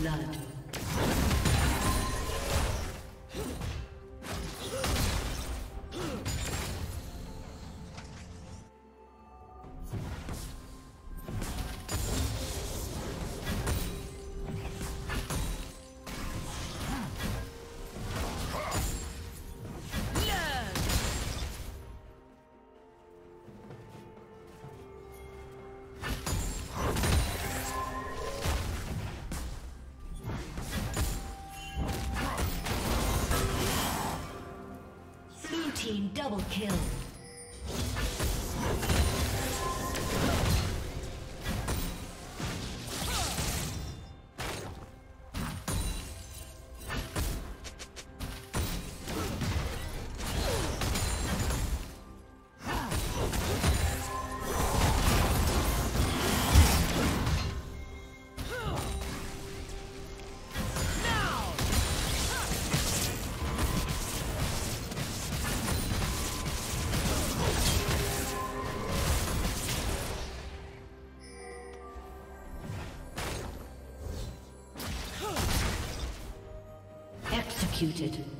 blood. Kill. Executed.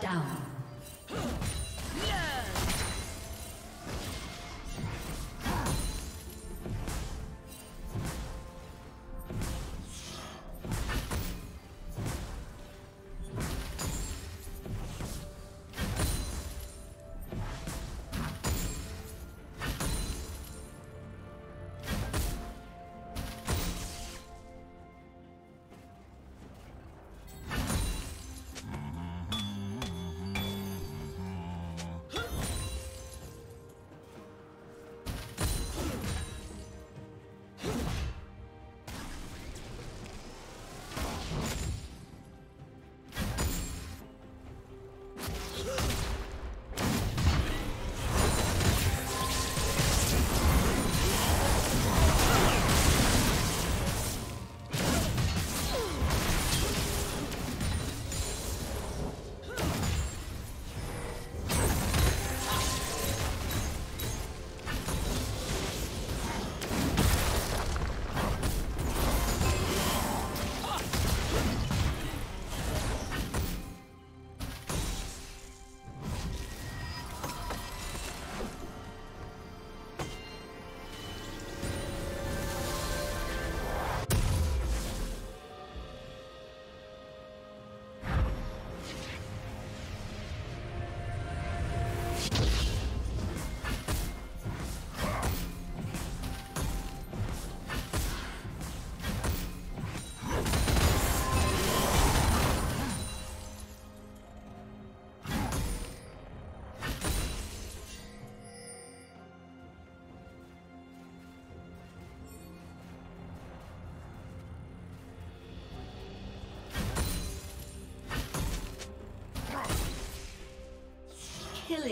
Down.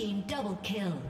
Team double kill.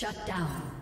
Shut down.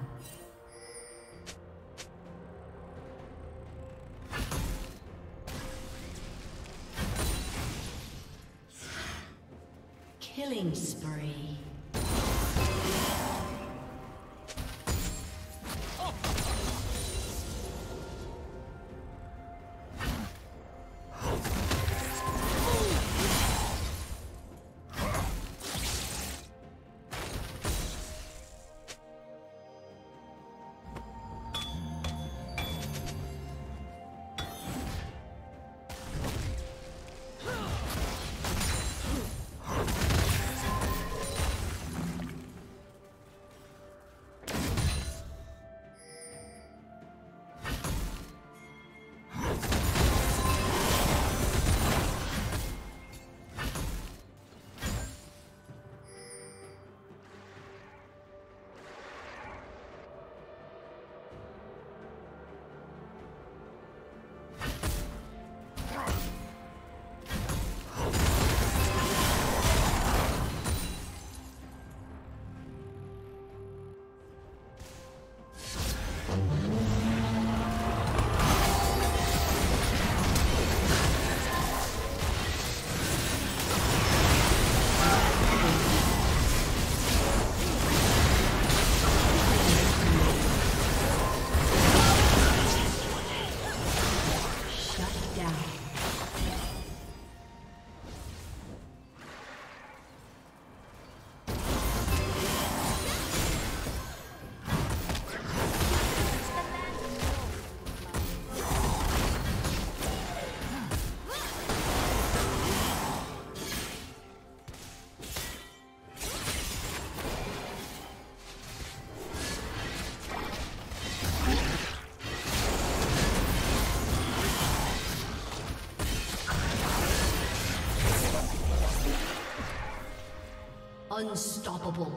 Unstoppable.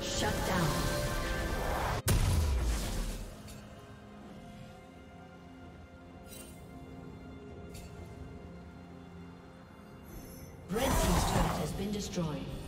Shut down. Turret has been destroyed.